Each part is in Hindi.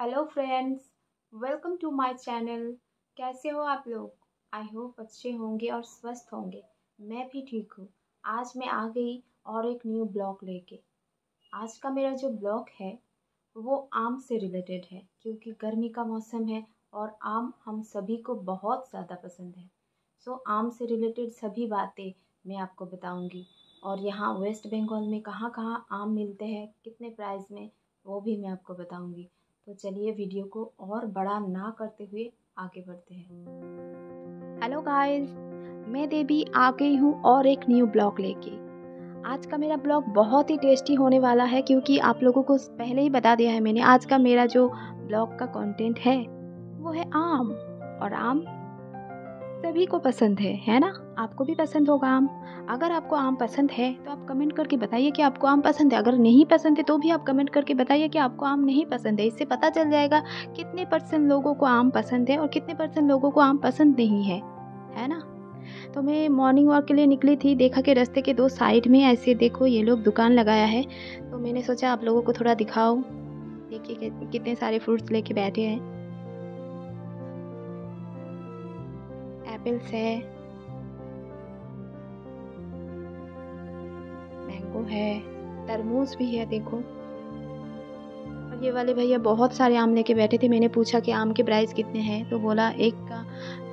Hello friends welcome to my channel कैसे हो आप लोग? आई होप अच्छे होंगे और स्वस्थ होंगे। मैं भी ठीक हूँ। आज मैं आ गई और एक न्यू ब्लॉग लेके। आज का मेरा जो ब्लॉग है वो आम से रिलेटेड है क्योंकि गर्मी का मौसम है और आम हम सभी को बहुत ज़्यादा पसंद है। सो so, आम से रिलेटेड सभी बातें मैं आपको बताऊँगी। और यहाँ वेस्ट बंगाल में कहाँ कहाँ आम मिलते हैं कितने प्राइस में वो भी मैं आपको बताऊँगी। तो चलिए वीडियो को और बड़ा ना करते हुए आगे बढ़ते हैं। हेलो गाइस मैं देवी आ गई हूँ और एक न्यू ब्लॉग लेके। आज का मेरा ब्लॉग बहुत ही टेस्टी होने वाला है क्योंकि आप लोगों को पहले ही बता दिया है मैंने, आज का मेरा जो ब्लॉग का कंटेंट है, वो है आम। और आम सभी को पसंद है है ना? आपको भी पसंद होगा आम। अगर आपको आम पसंद है तो आप कमेंट करके बताइए कि आपको आम पसंद है। अगर नहीं पसंद है तो भी आप कमेंट करके बताइए कि आपको आम नहीं पसंद है। इससे पता चल जाएगा कितने परसेंट लोगों को आम पसंद है और कितने परसेंट लोगों को आम पसंद नहीं है है ना? तो मैं मॉर्निंग वॉक के लिए निकली थी, देखा कि रास्ते के दो साइड में ऐसे देखो, ये लोग दुकान लगाया है। तो मैंने सोचा आप लोगों को थोड़ा दिखाओ देखिए कितने सारे फ्रूट्स लेके बैठे हैं। एप्पल्स है मैंगो है तरबूज भी है, देखो। और ये वाले भैया बहुत सारे आम लेके बैठे थे। मैंने पूछा कि आम के प्राइस कितने हैं? तो बोला, एक का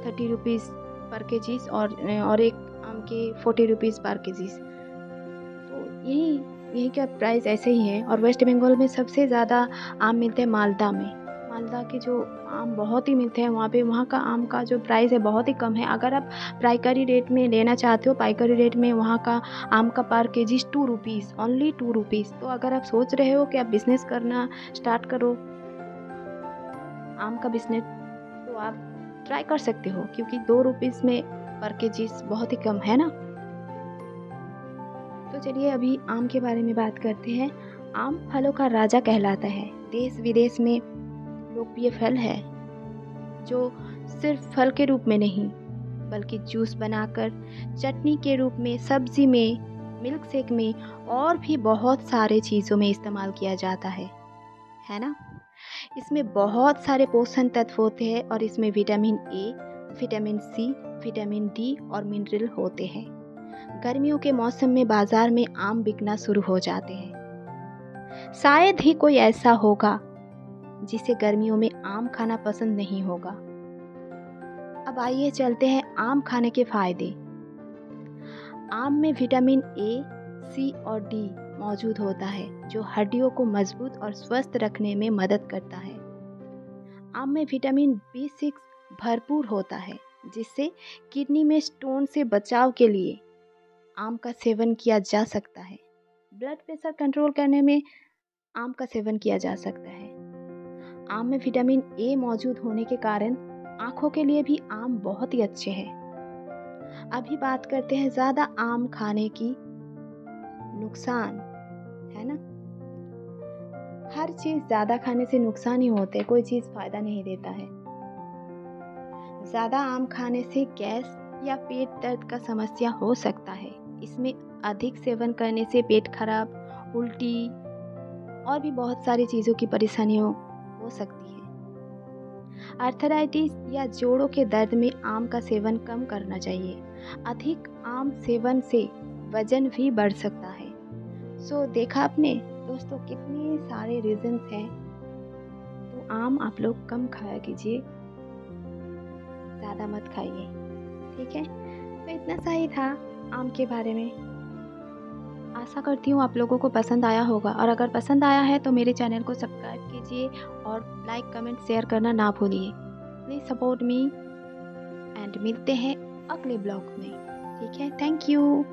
थर्टी रुपीज़ पर के जीस और और एक आम के फोर्टी रुपीज़ पर के जीस तो यही यही का प्राइस ऐसे ही है? और वेस्ट बंगाल में सबसे ज़्यादा आम मिलते हैं मालदा में। मालदा के जो आम बहुत ही मिलते हैं, वहाँ पे वहाँ का आम का जो प्राइस है बहुत ही कम है। अगर आप पाइकारी रेट में लेना चाहते हो, पाइकारी रेट में वहाँ का आम का पर K G two rupees only two rupees तो अगर आप सोच रहे हो कि आप बिज़नेस करना स्टार्ट करो, आम का बिज़नेस तो आप ट्राई कर सकते हो, क्योंकि दो रुपीज़ में पर के जी बहुत ही कम है ना। तो चलिए अभी आम के बारे में बात करते हैं। आम फलों का राजा कहलाता है। देश विदेश में लोकप्रिय फल है, जो सिर्फ़ फल के रूप में नहीं, बल्कि जूस बनाकर, चटनी के रूप में, सब्ज़ी में मिल्क शेक में और भी बहुत सारे चीज़ों में इस्तेमाल किया जाता है। है ना? इसमें बहुत सारे पोषण तत्व होते हैं और इसमें vitamin A vitamin C vitamin D और मिनरल होते हैं। गर्मियों के मौसम में बाज़ार में आम बिकना शुरू हो जाते हैं। शायद ही कोई ऐसा होगा जिसे गर्मियों में आम खाना पसंद नहीं होगा। अब आइए चलते हैं आम खाने के फ़ायदे। आम में विटामिन ए सी और डी मौजूद होता है, जो हड्डियों को मज़बूत और स्वस्थ रखने में मदद करता है। आम में विटामिन बी सिक्स भरपूर होता है, जिससे किडनी में स्टोन से बचाव के लिए आम का सेवन किया जा सकता है। ब्लड प्रेशर कंट्रोल करने में आम का सेवन किया जा सकता है। आम में विटामिन ए मौजूद होने के कारण आँखों के लिए भी आम बहुत ही अच्छे हैं। अभी बात करते हैं ज़्यादा आम खाने की। नुकसान, है ना? हर चीज़ ज़्यादा खाने से नुकसान ही होते कोई चीज़ फ़ायदा नहीं देता है। ज़्यादा आम खाने से गैस या पेट दर्द का समस्या हो सकता है। इसमें अधिक सेवन करने से पेट खराब, उल्टी और भी बहुत सारी चीज़ों की परेशानियों हो सकती है। अर्थराइटिस या जोड़ों के दर्द में आम का सेवन कम करना चाहिए। अधिक आम सेवन से वज़न भी बढ़ सकता है। सो, देखा आपने? दोस्तों, कितने सारे रीजंस हैं। तो आम आप लोग कम खाया कीजिए। ज़्यादा मत खाइए। ठीक है? तो इतना सही था आम के बारे में। आशा करती हूँ आप लोगों को पसंद आया होगा। और अगर पसंद आया है तो मेरे चैनल को सब्सक्राइब कीजिए और लाइक, कमेंट, शेयर करना ना भूलिए। प्लीज़ सपोर्ट मी एंड मिलते हैं अगले ब्लॉग में। ठीक है? Thank you.